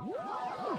Whoa!